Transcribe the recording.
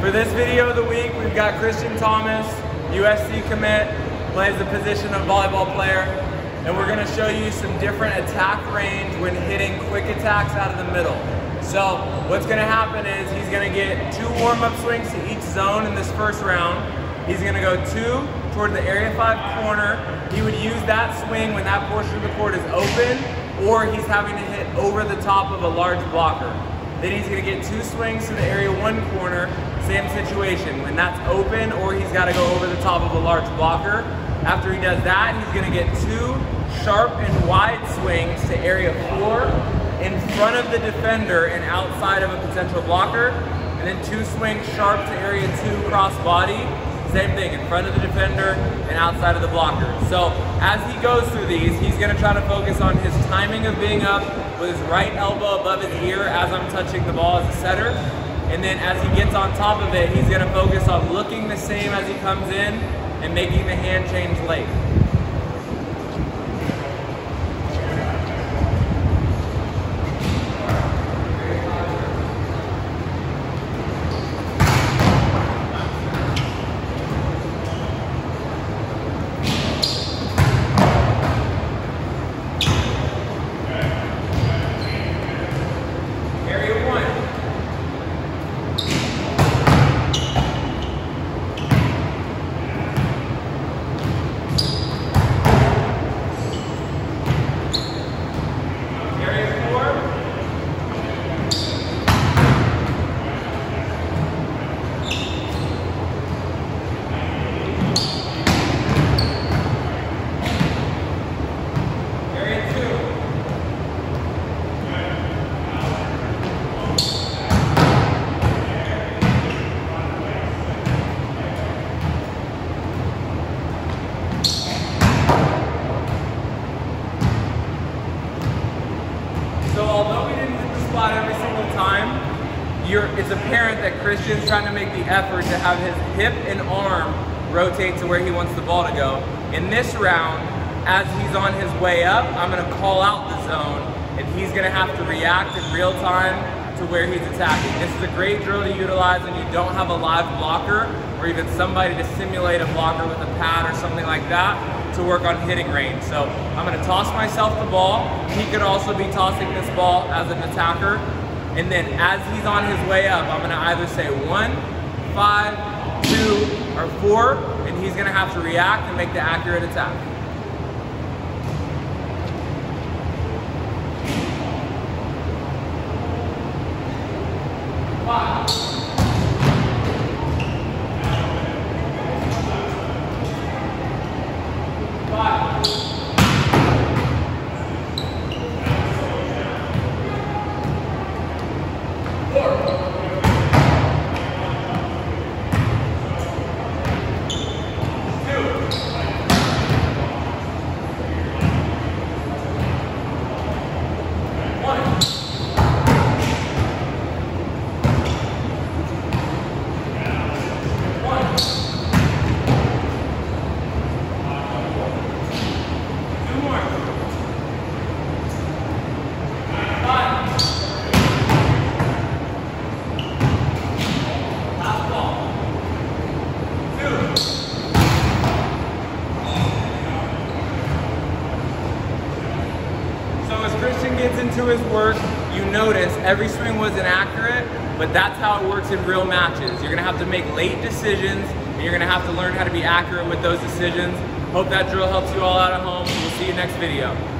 For this video of the week, we've got Christian Thomas, USC commit, plays the position of volleyball player, and we're gonna show you some different attack range when hitting quick attacks out of the middle. So what's gonna happen is he's gonna get two warm-up swings to each zone in this first round. He's gonna go two toward the area five corner. He would use that swing when that portion of the court is open, or he's having to hit over the top of a large blocker. Then he's gonna get two swings to the area one corner, same situation. When that's open or he's gotta go over the top of a large blocker. After he does that, he's gonna get two sharp and wide swings to area four in front of the defender and outside of a potential blocker. And then two swings sharp to area two cross body. Same thing, in front of the defender and outside of the blocker. So as he goes through these, he's gonna try to focus on his timing of being up with his right elbow above his ear as I'm touching the ball as a setter. And then as he gets on top of it, he's gonna focus on looking the same as he comes in and making the hand change late. Area one. Area four. Area two. So although we didn't hit the spot every single time, you're, it's apparent that Christian's trying to make the effort to have his hip and arm rotate to where he wants the ball to go. In this round, as he's on his way up, I'm gonna call out the zone and he's gonna have to react in real time to where he's attacking. This is a great drill to utilize when you don't have a live blocker or even somebody to simulate a blocker with a pad or something like that to work on hitting range. So I'm gonna toss myself the ball. He could also be tossing this ball as an attacker. And then as he's on his way up, I'm gonna either say one, five, two, or four, and he's gonna have to react and make the accurate attack. Five. Four. Two. One. One. Two more. Five. Last ball. Two. So as Christian gets into his work, you notice every swing was inaccurate, but that's how it works in real matches. You're gonna have to make late decisions, and you're gonna have to learn how to be accurate with those decisions. Hope that drill helps you all out at home. We'll see you next video.